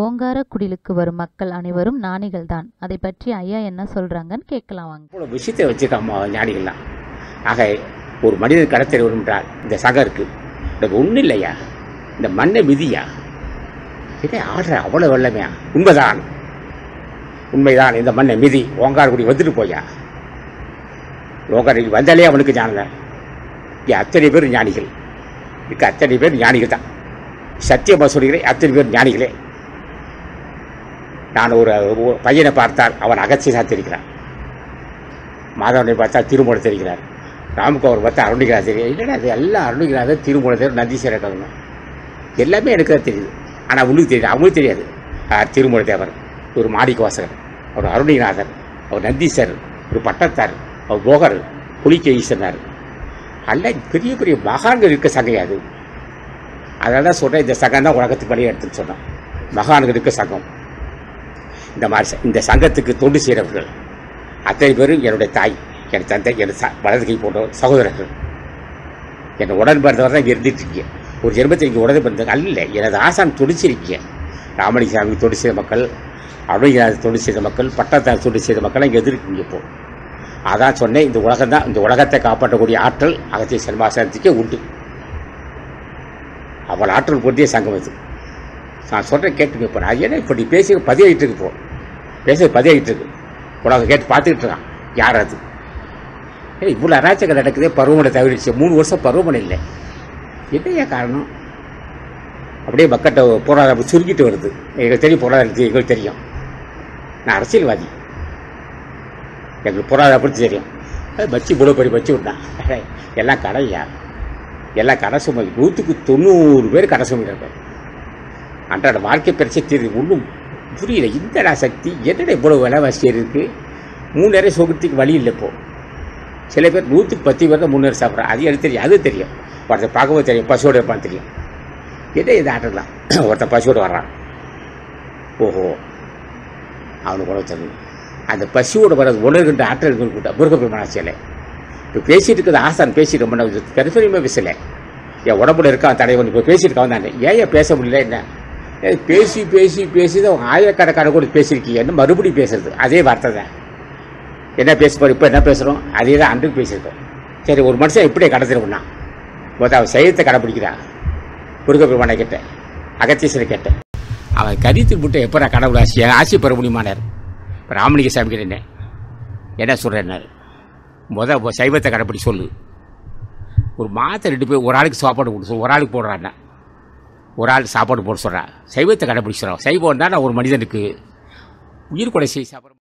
ஓங்காரக்குடிலுக்கு வரும் மக்கள் அனைவரும் ஞானிகள்தான். அதை பற்றி ஐயா என்ன சொல்றாங்கன்னு கேட்கலாம் வாங்க. இவ்வளோ விஷயத்தை வச்சுருக்காம ஞானிகள்லாம். ஆக ஒரு மனிதன் கடத்தல் என்றால் இந்த சகருக்கு இருக்கு. எனக்கு ஒன்றும் இல்லையா? இந்த மண்ணை மிதியா? இதை ஆடுற அவ்வளோ வெள்ளமையா உண்மைதான். உண்மைதான். இந்த மண்ணை மிதி. ஓங்காரக்குடி வந்துட்டு போயா? ஓங்காரக்குடி வந்தாலே அவனுக்கு ஞானம் இங்கே அத்தனை பேர் ஞானிகள். இங்கே அத்தனை பேர் ஞானிகள் தான். சத்தியமாக சொல்கிறேன் அத்தனை பேர் ஞானிகளே. நான் ஒரு பையனை பார்த்தால் அவன் அகச்சியசாக தெரிகிறான். மாதவனை பார்த்தா திருமூல தெரிகிறார். ராமுக்கு அவர் பார்த்தா அருணிகிராஜ் தெரியும் இல்லைன்னா அது எல்லாம் அருணிகிறார் திருமூலத்தேவர் நந்தீஸ்வரர் கவனம் எல்லாமே எனக்கு தான் தெரியுது. ஆனால் உங்களுக்கு தெரியுது. அவங்களுக்கு தெரியாது. ஆர் திருமூல தேவர் ஒரு மாணிக்கவாசகர் அவர் அருணிநாதர் அவர் நந்தீஸ்வரர் ஒரு பட்டத்தார் அவர் போகர் புலிக்க ஈஸ்வரனார். அல்ல பெரிய பெரிய மகான்கள் இருக்க சங்கம் அது. அதனால தான் சொல்கிறேன் இந்த சங்கம் தான் உலகத்துக்கு வழி எடுத்துன்னு சொன்னான். மகான்கள் இருக்க சங்கம். இந்த மாதிரி இந்த சங்கத்துக்கு தொண்டு செய்கிறவர்கள் அத்தனை பேரும் என்னுடைய தாய் என் தந்தை என் ச வலது கை போன்ற சகோதரர்கள். என்னை உடன் பிறந்தவர் தான் இங்கே ஒரு ஜென்மத்தில் இங்கே உடன் பிறந்த அல்ல எனது ஆசான் தொண்டு செய்திருக்கீங்க ராமலிங்காமி தொண்டு செய்த மக்கள் அருணகிராஜ் தொண்டு செய்த மக்கள் பட்டத்தார் தொண்டு செய்த மக்கள் இங்கே எதிர்க்கீங்க இப்போது அதான் சொன்னேன் இந்த உலகம் தான் இந்த உலகத்தை காப்பாற்றக்கூடிய ஆற்றல் அகத்திய சன்மாசனத்துக்கே உண்டு. அவள் ஆற்றல் பொருந்திய சங்கம் இது நான் சொல்கிறேன் கேட்டுங்க இப்போ. நான் ஏன்னா இப்படி பேசி பதிவாகிட்டு இருக்கு இப்போ. பேச பதியாகிட்டு இருக்கு உலகம் கேட்டு பார்த்துக்கிட்டு இருக்கான் யார் அது? ஏய் இவ்வளோ அராச்சகம் நடக்குதே பருவமழை தவிர்த்து. மூணு வருஷம் பருவமழை இல்லை. என்னையா காரணம்? அப்படியே மக்கள்கிட்ட பொருளாதாரம் சுருங்கிட்டு வருது. எங்களுக்கு தெரியும் பொருளாதாரத்துக்கு எங்களுக்கு தெரியும். நான் அரசியல்வாதி. எங்களுக்கு பொருளாதாரம் பற்றி தெரியும். அது வச்சு இவ்வளோ படி வச்சு விட்டான். எல்லாம் கடையா? எல்லாம் கடை சுமை. நூற்றுக்கு தொண்ணூறு பேர் கடை சுமையில் இருக்காங்க. அன்றாட வாழ்க்கை பிரச்சனை தீர்வு ஒன்றும் புரியல. இந்தடா சக்தி என்னடா இவ்வளோ விலைவாசி இருக்குது மூணு நேரம் சுகத்துக்கு வழி இல்லை இப்போ. சில பேர் நூற்றுக்கு பத்து பேர் தான் மூணு நேரம் சாப்பிட்றாங்க. அது எனக்கு தெரியும் அது தெரியும். ஒருத்தர் பார்க்கும்போது தெரியும் பசுவோடு இருப்பான்னு தெரியும். என்ன இது ஆட்டலாம் ஒருத்தன் பசுவோடு வர்றான். ஓஹோ. அவனுக்கு உணவு தெரியும் அந்த பசியோடு வர்றது உணர்கின்ற ஆற்றல் கூட்ட முருகப்பெருமான சிலை இப்போ பேசிகிட்டு இருக்கிறது ஆசான் பேசிட்டு ரொம்ப நாள் பேசலை. என் உடம்புல இருக்கான் தலைவன் இப்போ பேசிட்டு இருக்கான் தானே. ஏன் ஏன் பேச முடியல என்ன? பேசி பேசி பேசி தான் ஆயிரக்கணக்கான கூட பேசியிருக்கீங்கன்னு மறுபடியும் பேசுறது? அதே வார்த்தை தான். என்ன பேச போகிறோம் இப்போ என்ன பேசுகிறோம் அதே தான் அன்றைக்கு பேசியிருக்கோம். சரி ஒரு மனுஷன் இப்படியே கடத்திருக்கா மொத்தம் அவன் சைவத்தை கடைப்பிடிக்கிறான் முருகப்பெருமானை கேட்டேன். அகத்தீஸ்வரை கேட்டேன். அவன் கரித்து விட்டு எப்போ நான் கடவுள் ஆசி ஆசி பெற முடியுமானார் இப்போ ராமலிங்க சாமி கேட்டேன் என்ன? என்ன சொல்கிறேன்னாரு சைவத்தை கடைப்பிடி சொல்லு. ஒரு மாதத்தை ரெண்டு பேர் ஒரு ஆளுக்கு சாப்பாடு கொடுத்து ஒரு ஆளுக்கு போடுறான்னா. ஒரு ஆள் சாப்பாடு போட சொல்கிறான் சைவத்தை கடைப்பிடிச்சிடறான் சைவம் தான் நான் ஒரு மனிதனுக்கு உயிர் கொலை செய்ய சாப்பிட்ற